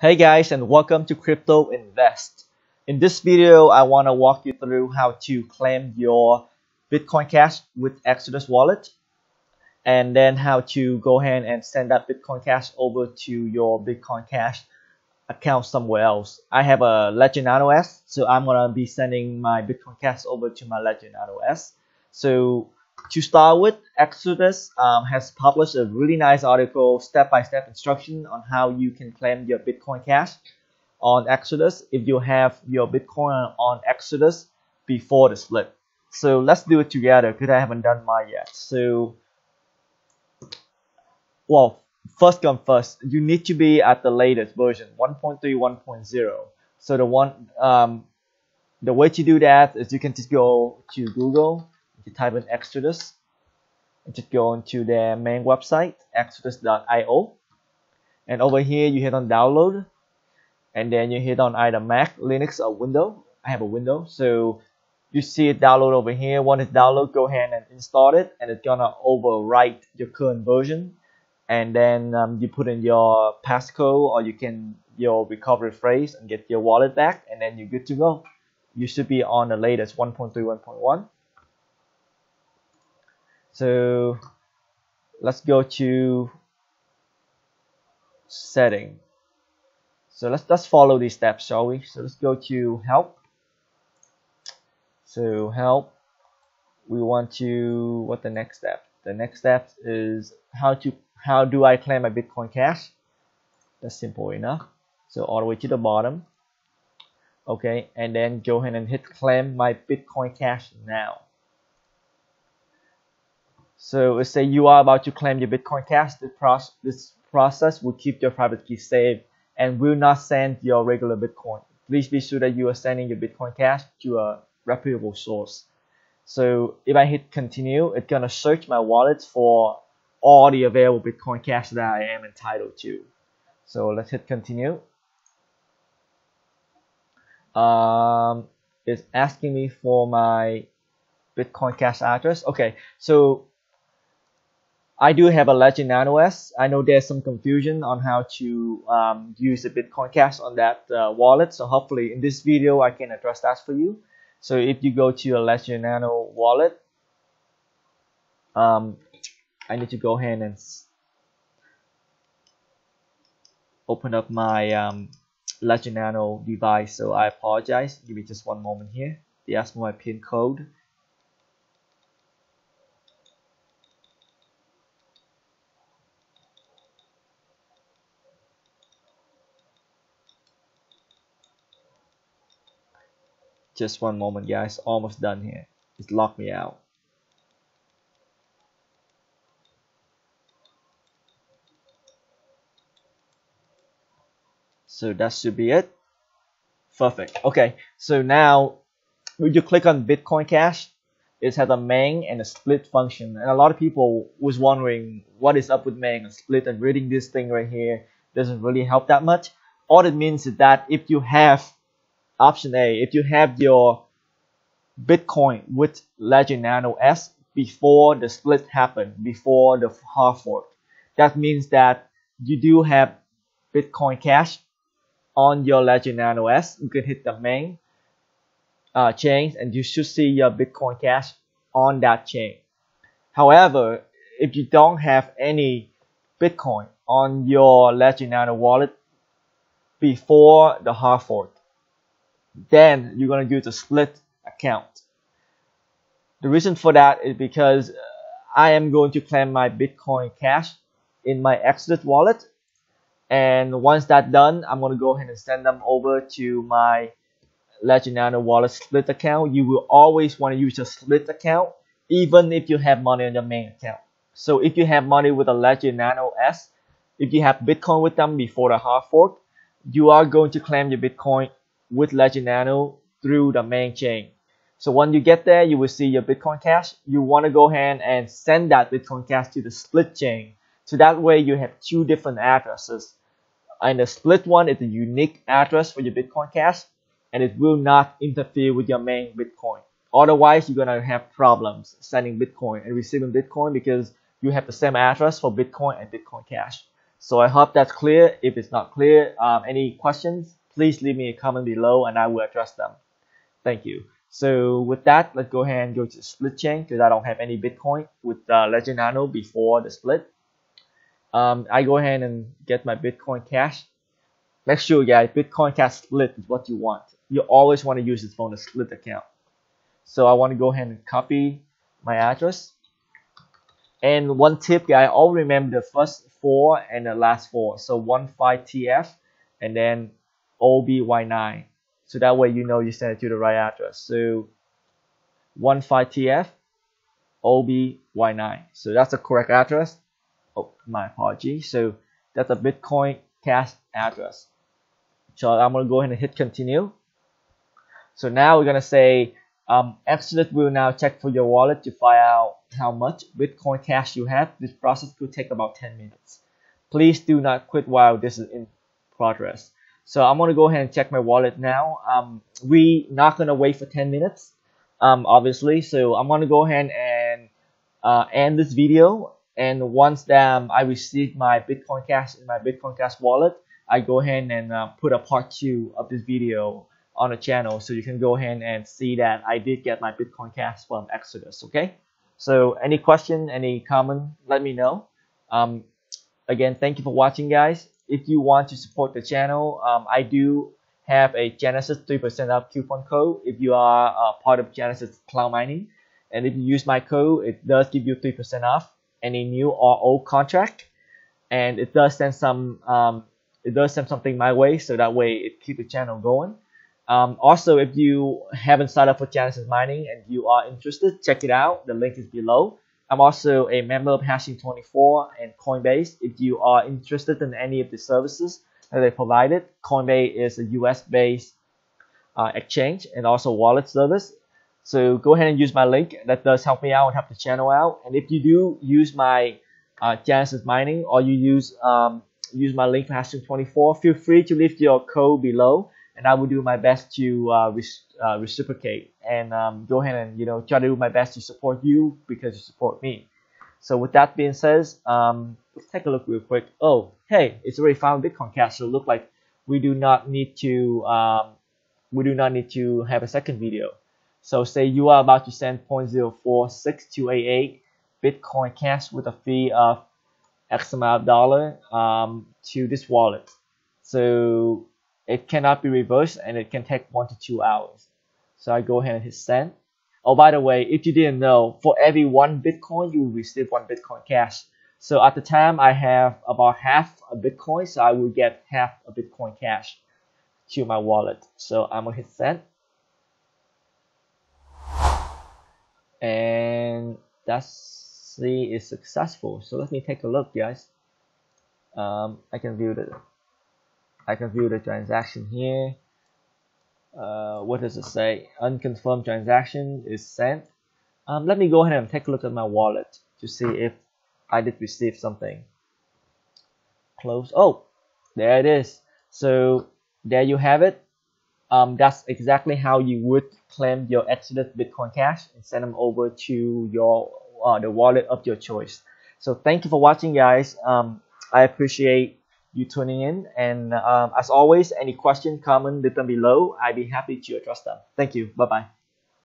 Hey guys and welcome to Crypto Invest. In this video, I want to walk you through how to claim your Bitcoin Cash with Exodus wallet and then how to go ahead and send that Bitcoin Cash over to your Bitcoin Cash account somewhere else. I have a Ledger Nano S, so I'm going to be sending my Bitcoin Cash over to my Ledger Nano S. So to start with, Exodus um, has published a really nice article, step-by-step instruction on how you can claim your Bitcoin Cash on Exodus if you have your Bitcoin on Exodus before the split. So let's do it together because I haven't done mine yet. So, well, first come first, you need to be at the latest version, 1.3, 1.0. So the one, um, the way to do that is you can just go to Google you type in Exodus and just go onto their main website exodus.io and over here you hit on download and then you hit on either Mac, Linux or Windows. I have a Windows so you see it download over here. Once it's download, go ahead and install it and it's gonna overwrite your current version and then um, you put in your passcode or you can your recovery phrase and get your wallet back and then you're good to go. You should be on the latest 1.3, 1.1 so let's go to setting. So let's let's follow these steps shall we? So let's go to help. So help we want to what the next step? The next step is how to how do I claim my Bitcoin Cash? That's simple enough. So all the way to the bottom. Okay and then go ahead and hit claim my Bitcoin Cash now so let's say you are about to claim your Bitcoin Cash. This, process, this process will keep your private key safe and will not send your regular Bitcoin. Please be sure that you are sending your Bitcoin Cash to a reputable source. So if I hit continue, it's gonna search my wallet for all the available Bitcoin Cash that I am entitled to. So let's hit continue. Um, it's asking me for my Bitcoin Cash address. Okay, so I do have a Ledger Nano S. I know there's some confusion on how to um, use the Bitcoin Cash on that uh, wallet. So hopefully in this video, I can address that for you. So if you go to your Ledger Nano wallet, um, I need to go ahead and open up my um, Ledger Nano device. So I apologize. Give me just one moment here. They asked for my PIN code. Just one moment guys, almost done here. It's locked me out. So that should be it. Perfect. Okay, so now when you click on Bitcoin Cash, it has a main and a split function. And a lot of people was wondering what is up with main and split and reading this thing right here doesn't really help that much. All it means is that if you have Option A, if you have your Bitcoin with Ledger Nano S before the split happened, before the hard fork, that means that you do have Bitcoin Cash on your Ledger Nano S. You can hit the main uh, chain and you should see your Bitcoin Cash on that chain. However, if you don't have any Bitcoin on your Ledger Nano wallet before the hard fork, then you're going to use a split account. The reason for that is because uh, I am going to claim my Bitcoin Cash in my Exodus wallet. And once that's done, I'm going to go ahead and send them over to my Ledger Nano wallet split account. You will always want to use a split account, even if you have money on your main account. So if you have money with a Ledger Nano S, if you have Bitcoin with them before the hard fork, you are going to claim your Bitcoin with Ledger Nano through the main chain. So when you get there, you will see your Bitcoin Cash. You want to go ahead and send that Bitcoin Cash to the split chain. So that way you have two different addresses. And the split one is a unique address for your Bitcoin Cash and it will not interfere with your main Bitcoin. Otherwise, you're going to have problems sending Bitcoin and receiving Bitcoin because you have the same address for Bitcoin and Bitcoin Cash. So I hope that's clear. If it's not clear, um, any questions, please leave me a comment below and I will address them. Thank you. So with that, let's go ahead and go to split chain because I don't have any Bitcoin with uh, Ledger Nano before the split. Um, I go ahead and get my Bitcoin Cash. Make sure, guys, Bitcoin Cash split is what you want. You always want to use this phone a split account. So I want to go ahead and copy my address. And one tip, guys, I'll remember the first four and the last four. So 15TF and then OBY9. So that way you know you send it to the right address. So 15TF OBY9. So that's the correct address. Oh, my apologies. So that's a Bitcoin Cash address. So I'm going to go ahead and hit continue. So now we're going to say um, Exodus will now check for your wallet to find out how much Bitcoin Cash you have. This process could take about 10 minutes. Please do not quit while this is in progress. So I'm gonna go ahead and check my wallet now. Um, we not gonna wait for 10 minutes, um, obviously. So I'm gonna go ahead and uh, end this video. And once um, I receive my Bitcoin Cash in my Bitcoin Cash wallet, I go ahead and uh, put a part two of this video on the channel so you can go ahead and see that I did get my Bitcoin Cash from Exodus. Okay. So any question, any comment, let me know. Um, again, thank you for watching, guys if you want to support the channel, um, I do have a Genesis 3% off coupon code if you are a part of Genesis Cloud Mining. And if you use my code, it does give you 3% off any new or old contract. And it does send some, um, it does send something my way, so that way it keeps the channel going. Um, also, if you haven't signed up for Genesis Mining and you are interested, check it out. The link is below. I'm also a member of Hashing24 and Coinbase. If you are interested in any of the services that they provided, Coinbase is a US-based uh, exchange and also wallet service. So go ahead and use my link. That does help me out and help the channel out. And if you do use my uh, Genesis mining or you use um, use my link for Hashing24, feel free to leave your code below and I will do my best to uh, uh, reciprocate and um, go ahead and you know try to do my best to support you because you support me. So with that being said, um, let's take a look real quick. Oh, hey, it's already found Bitcoin Cash. So it look like we do not need to um, we do not need to have a second video. So say you are about to send 0.046288 Bitcoin Cash with a fee of X amount of dollar um, to this wallet. So it cannot be reversed and it can take one to two hours. So I go ahead and hit send. Oh, by the way, if you didn't know, for every one Bitcoin, you will receive one Bitcoin cash. So at the time, I have about half a Bitcoin, so I will get half a Bitcoin cash to my wallet. So I'm gonna hit send. And that's see is successful. So let me take a look, guys. Um, I can view the I can view the transaction here. Uh, what does it say? Unconfirmed transaction is sent. Um, let me go ahead and take a look at my wallet to see if I did receive something. Close. Oh, there it is. So there you have it. Um, that's exactly how you would claim your Exodus Bitcoin Cash and send them over to your uh, the wallet of your choice. So thank you for watching, guys. Um, I appreciate you tuning in. And um, as always, any question, comment, leave them below. I'd be happy to address them. Thank you. Bye bye.